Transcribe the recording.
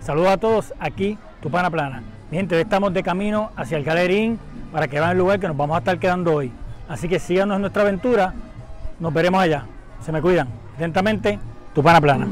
Saludos a todos aquí, Tupana Plana. Mi gente, hoy estamos de camino hacia el Galerín para que vean el lugar que nos vamos a estar quedando hoy. Así que síganos en nuestra aventura, nos veremos allá. Se me cuidan. Atentamente, Tupana Plana.